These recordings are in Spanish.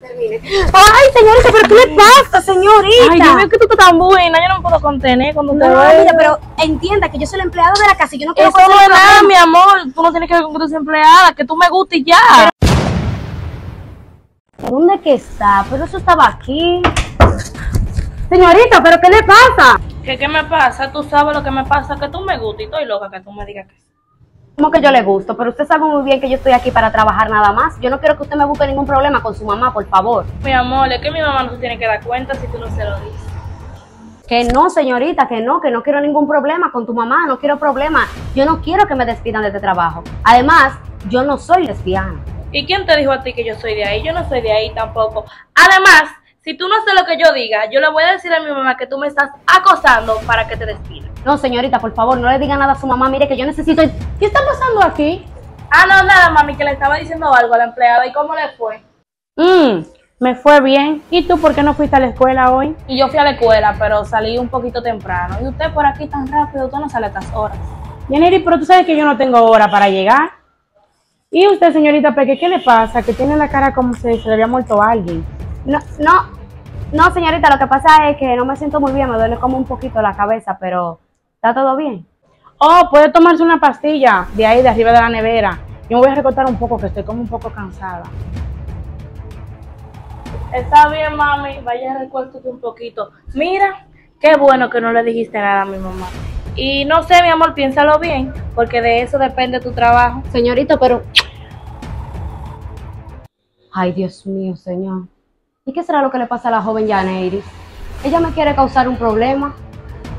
Ay, señorita, pero ¿qué le pasa, señorita? Ay, yo veo que tú estás tan buena, yo no me puedo contener cuando te No, veo. mira, pero entienda que yo soy la empleada de la casa y yo no quiero Eso no es nada, mi amor. Tú no tienes que ver con tus empleadas, que tú me gustes y ya. ¿Dónde que está? Pero eso estaba aquí. Señorita, ¿pero qué le pasa? ¿Qué, ¿Qué me pasa? Tú sabes lo que me pasa, que tú me gustas y estoy loca que tú me digas que sí. Como que yo le gusto, pero usted sabe muy bien que yo estoy aquí para trabajar nada más. Yo no quiero que usted me busque ningún problema con su mamá, por favor. Mi amor, es que mi mamá no se tiene que dar cuenta si tú no se lo dices. Que no, señorita, que no, que no quiero ningún problema con tu mamá, no quiero problema. Yo no quiero que me despidan de este trabajo. Además, yo no soy lesbiana. ¿Y quién te dijo a ti que yo soy de ahí? Yo no soy de ahí tampoco. Además, si tú no haces lo que yo diga, yo le voy a decir a mi mamá que tú me estás acosando para que te despida. No, señorita, por favor, no le diga nada a su mamá. Mire que yo necesito... ¿Qué está pasando aquí? Ah, no, nada, mami, que le estaba diciendo algo a la empleada. ¿Y cómo le fue? Mm, me fue bien. ¿Y tú por qué no fuiste a la escuela hoy? Y yo fui a la escuela, pero salí un poquito temprano. Y usted por aquí tan rápido, usted no sale a estas horas. Yaneri, pero tú sabes que yo no tengo hora para llegar. ¿Y usted, señorita Peque, qué le pasa? Que tiene la cara como si se le había muerto a alguien. No, no, no, señorita, lo que pasa es que no me siento muy bien, me duele como un poquito la cabeza, pero está todo bien. Oh, puede tomarse una pastilla de ahí, de arriba de la nevera. Yo me voy a recortar un poco, que estoy como un poco cansada. Está bien, mami, vaya, recuérdate un poquito. Mira, qué bueno que no le dijiste nada a mi mamá. Y no sé, mi amor, piénsalo bien, porque de eso depende tu trabajo. Señorita, pero... Ay, Dios mío, señor. ¿Y qué será lo que le pasa a la joven Yaneiris? Ella me quiere causar un problema.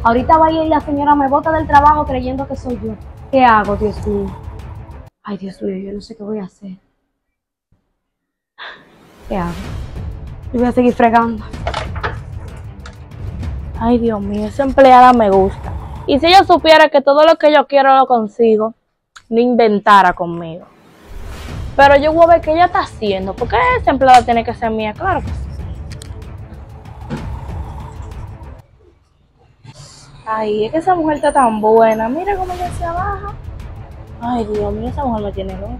Ahorita va a ir la señora me bota del trabajo creyendo que soy yo. ¿Qué hago, Dios mío? Ay, Dios mío, yo no sé qué voy a hacer. ¿Qué hago? Yo voy a seguir fregando. Ay, Dios mío, esa empleada me gusta. Y si ella supiera que todo lo que yo quiero lo consigo, no inventara conmigo. Pero yo voy a ver qué ella está haciendo, porque esa empleada tiene que ser mía, claro que sí. Ay, es que esa mujer está tan buena. Mira cómo ella se abaja. Ay, Dios mío, esa mujer me tiene loca.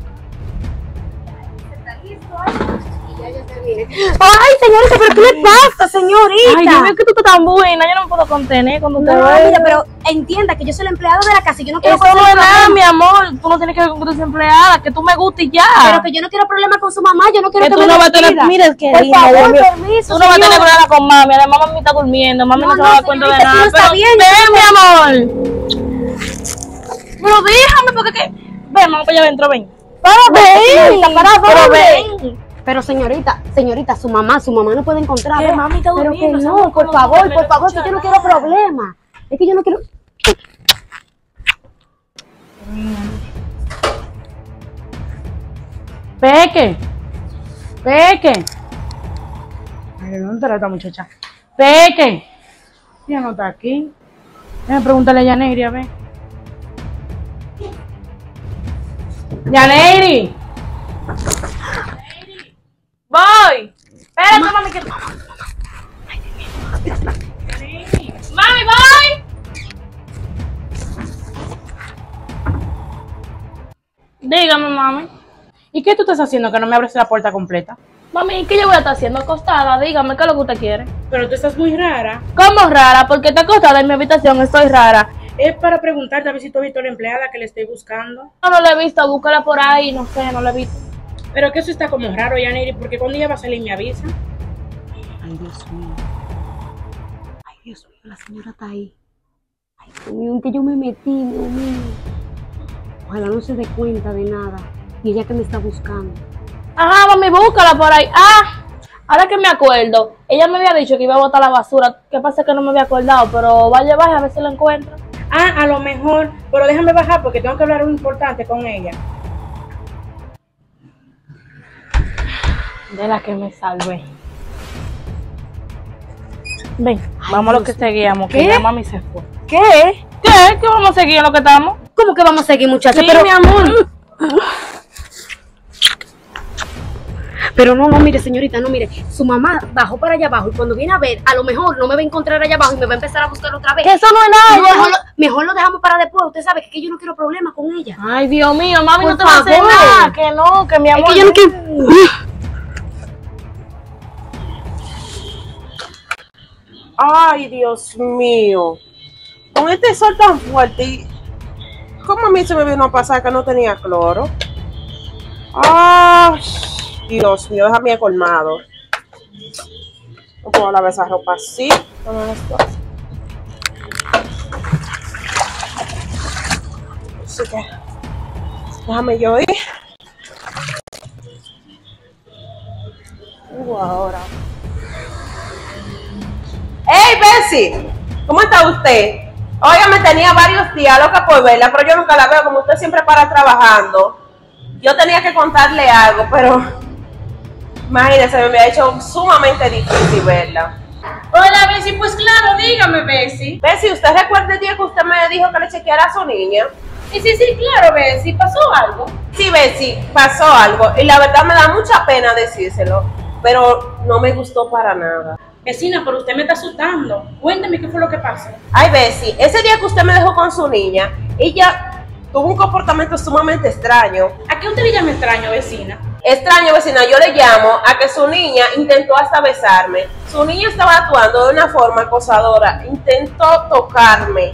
Ay, señorita, pero ¿qué le pasa, señorita? Ay, yo veo que tú estás tan buena. Yo no me puedo contener cuando te No, veo. mira, pero entienda que yo soy la empleada de la casa y yo no quiero Eso no es problemas. nada, mi amor. Tú no tienes que ver con tus empleadas, que tú me gustes y ya. Pero que yo no quiero problemas con su mamá, yo no quiero que que, tú me no vas a tener, mira qué Por favor, Dios permiso, Tú no vas a tener señor. problema con mami, además mami está durmiendo, mami no, No, se va a dar cuenta de nada. eso no está pero bien, ven, mi amor. Pero déjame, porque que... Ven, vamos para allá adentro, ven. Para ¿para Pero ven. Pero señorita, señorita, su mamá, su mamá no puede encontrar. Que está Pero que durmiendo, no, ¿sabes por favor, que por favor, que yo no quiero problemas. Es que yo no quiero. Peque. Peque. Ay, ¿dónde estará esta muchacha? Peque. Ella no está aquí. Déjame preguntarle a Yaneiri, a ver. Yaneiri. ¿Y qué tú estás haciendo que no me abres la puerta completa? Mami, ¿qué yo voy a estar haciendo acostada? Dígame, ¿qué es lo que usted quiere? Pero tú estás muy rara. ¿Cómo rara? Porque está acostada en mi habitación, estoy rara. Es para preguntarte a ver si tú has visto a la empleada que le estoy buscando. No, no la he visto, búscala por ahí, no sé, no la he visto. Pero que eso está como raro, Yaneiri, porque cuando ella va a salir me avisa. Ay, Dios mío. Ay, Dios mío, la señora está ahí. Ay, Dios mío, en que yo me metí, Dios mío. Ojalá no se dé cuenta de nada. Y ella que me está buscando. Ajá, mami, búscala por ahí. Ah, ahora que me acuerdo, ella me había dicho que iba a botar la basura. ¿Qué pasa que no me había acordado? Pero vaya, vaya, a ver si la encuentro. Ah, a lo mejor. Pero déjame bajar porque tengo que hablar algo importante con ella. De la que me salvé. Ven, vamos a lo que seguíamos, que ¿Qué? ya mami se fue. ¿Qué? ¿Qué? ¿Qué vamos a seguir en lo que estamos? ¿Cómo que vamos a seguir, muchacha? Sí, pero, mi amor. Pero no, no, mire, señorita, no, mire, su mamá bajó para allá abajo y cuando viene a ver, a lo mejor no me va a encontrar allá abajo y me va a empezar a buscar otra vez. Eso no es nada. No, mejor, lo, mejor, lo, dejamos para después. Usted sabe que yo no quiero problemas con ella. Ay, Dios mío, mami, Por no te favor. va a hacer nada. Que no, que mi amor. Es que yo no quiero... Ay, Dios mío. Con este sol tan fuerte, ¿cómo a mí se me vino a pasar que no tenía cloro? ¡Ay! Dios mío, déjame colmado. No puedo lavar esa ropa así. Así que, déjame yo ir. Uh, ahora. ¡Hey, Bessie! ¿Cómo está usted? Oiga, me tenía varios días loca por verla, pero yo nunca la veo, como usted siempre para trabajando. Yo tenía que contarle algo, pero imagínese, me había hecho sumamente difícil verla. Hola, Bessie, pues claro, dígame, Bessie. Bessie, ¿usted recuerda el día que usted me dijo que le chequeara a su niña? Y sí, sí, claro, Bessie, ¿pasó algo? Sí, Bessie, pasó algo, y la verdad me da mucha pena decírselo, pero no me gustó para nada. Vecina, pero usted me está asustando. Cuénteme qué fue lo que pasó. Ay, Bessie, ese día que usted me dejó con su niña, ella tuvo un comportamiento sumamente extraño. ¿A qué usted le llama extraño, vecina? Extraño, vecina, yo le llamo a que su niña intentó hasta besarme. Su niña estaba actuando de una forma acosadora, intentó tocarme.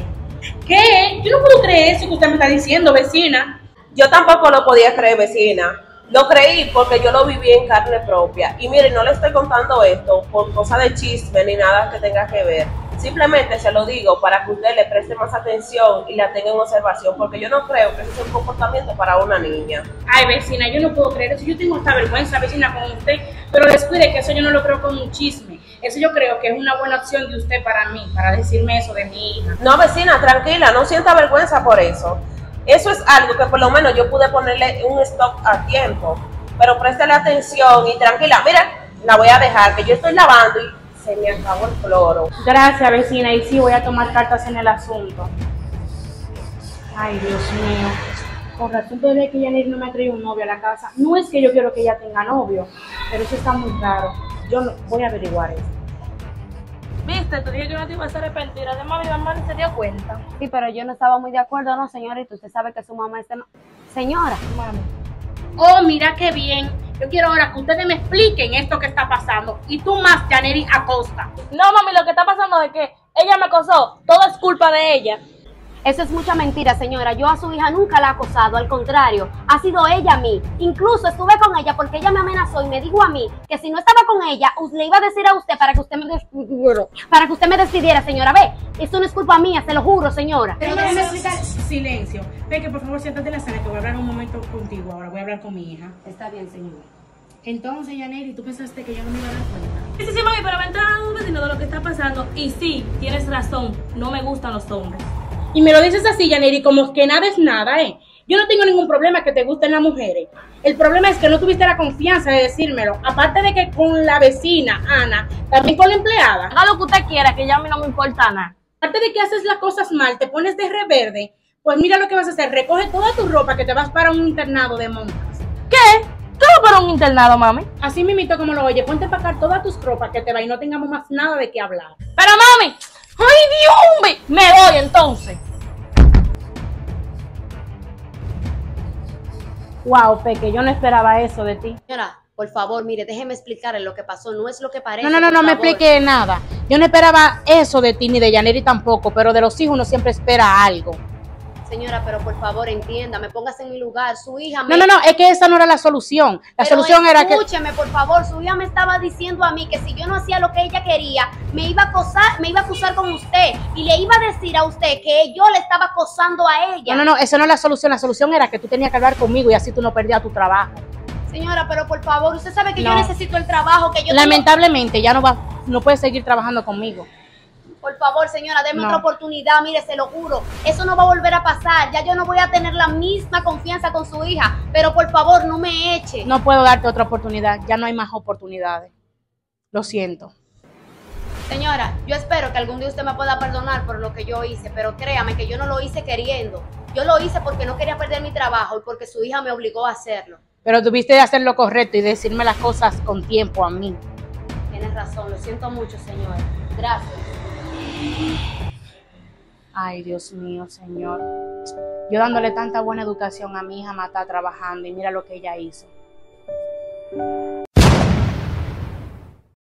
¿Qué? Yo no puedo creer eso que usted me está diciendo, vecina. Yo tampoco lo podía creer, vecina. Lo creí porque yo lo viví en carne propia. Y mire, no le estoy contando esto por cosa de chisme ni nada que tenga que ver. Simplemente se lo digo para que usted le preste más atención y la tenga en observación, porque yo no creo que ese sea un comportamiento para una niña. Ay, vecina, yo no puedo creer eso. Yo tengo esta vergüenza, vecina, con usted. Pero descuide que eso yo no lo creo con un chisme. Eso yo creo que es una buena opción de usted para mí, para decirme eso de mi hija. No, vecina, tranquila, no sienta vergüenza por eso. Eso es algo que por lo menos yo pude ponerle un stop a tiempo. Pero préstale atención y tranquila. Mira, la voy a dejar, que yo estoy lavando y se me acabó el cloro. Gracias, vecina, y sí voy a tomar cartas en el asunto. Ay, Dios mío. Con razón todavía que Yanir no me ha traído un novio a la casa. No es que yo quiero que ella tenga novio, pero eso está muy raro. Yo no, voy a averiguar eso. Viste, te dije que no te ibas a arrepentir. Además, mi mamá ni se dio cuenta. Sí, pero yo no estaba muy de acuerdo, ¿no, señorita? Usted sabe que su mamá está... Señora, Mami. Oh, mira qué bien. Yo quiero ahora que ustedes me expliquen esto que está pasando. Y tú más, Yaneri Acosta. No, mami, lo que está pasando es que ella me acosó. Todo es culpa de ella. Eso es mucha mentira, señora. Yo a su hija nunca la he acosado, al contrario, ha sido ella a mí. Incluso estuve con ella porque ella me amenazó y me dijo a mí que si no estaba con ella, le iba a decir a usted para que usted me para que usted me decidiera, señora. Ve, eso no es culpa mía, se lo juro, señora. Pero déjame explicar. Silencio. Ve que por favor siéntate en la sala que voy a hablar un momento contigo ahora. Voy a hablar con mi hija. Está bien, señora. Entonces, Yaneri, ¿tú pensaste que yo no me iba a dar cuenta? Sí, sí, sí, mami, pero me entra un vecino de lo que está pasando. Y sí, tienes razón. No me gustan los hombres. Y me lo dices así, Yaneri, como que nada es nada, ¿eh? Yo no tengo ningún problema que te gusten las mujeres. El problema es que no tuviste la confianza de decírmelo. Aparte de que con la vecina, Ana, también con la empleada. Haga lo que usted quiera, que ya a mí no me importa nada. Aparte de que haces las cosas mal, te pones de reverde, pues mira lo que vas a hacer. Recoge toda tu ropa que te vas para un internado de monjas. ¿Qué? ¿Qué va para un internado, mami? Así mismito como lo oye, ponte para acá todas tus ropas que te va y no tengamos más nada de qué hablar. Pero, mami, ¡ay, Dios! Me, me voy entonces. Wow, Peque, yo no esperaba eso de ti. Señora, por favor, mire, déjeme explicarle lo que pasó. No es lo que parece. No, no, no, no me explique nada. Yo no esperaba eso de ti ni de Yaneri tampoco, pero de los hijos uno siempre espera algo. Señora, pero por favor, entiéndame, póngase en mi lugar. Su hija No, me... no, no, es que esa no era la solución. La Pero solución era que... Escúcheme, por favor, su hija me estaba diciendo a mí que si yo no hacía lo que ella quería, me iba a acosar, me iba a acusar con usted y le iba a decir a usted que yo le estaba acosando a ella. No, no, no, esa no es la solución. La solución era que tú tenías que hablar conmigo y así tú no perdías tu trabajo. Señora, pero por favor, usted sabe que yo No. necesito el trabajo, que yo tengo- Lamentablemente ya no va, no puedes seguir trabajando conmigo. Por favor, señora, déme No. otra oportunidad, mire, se lo juro. Eso no va a volver a pasar. Ya yo no voy a tener la misma confianza con su hija. Pero por favor, no me eche. No puedo darte otra oportunidad. Ya no hay más oportunidades. Lo siento. Señora, yo espero que algún día usted me pueda perdonar por lo que yo hice, pero créame que yo no lo hice queriendo. Yo lo hice porque no quería perder mi trabajo y porque su hija me obligó a hacerlo. Pero tuviste de hacer lo correcto y decirme las cosas con tiempo a mí. Tienes razón, lo siento mucho, señora. Gracias. Ay, Dios mío, Señor. Yo dándole tanta buena educación a mi hija, mata trabajando y mira lo que ella hizo.